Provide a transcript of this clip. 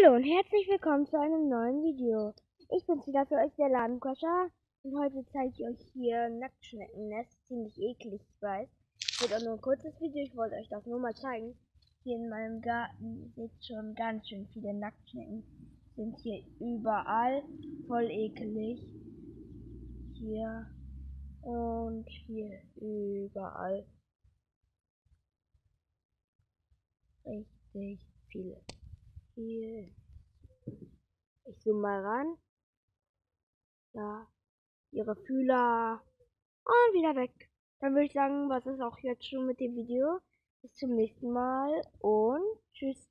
Hallo und herzlich willkommen zu einem neuen Video. Ich bin's wieder für euch, der Ladencrasher. Und heute zeige ich euch hier Nacktschneckennest. Ziemlich eklig, ich weiß. Wird auch nur ein kurzes Video, ich wollte euch das nur mal zeigen. Hier in meinem Garten seht schon ganz schön viele Nacktschnecken. Sind hier überall. Voll eklig. Hier. Und hier überall. Richtig viele hier. Ich zoome mal ran. Da. Ihre Fühler. Und wieder weg. Dann würde ich sagen, was ist auch jetzt schon mit dem Video. Bis zum nächsten Mal und tschüss.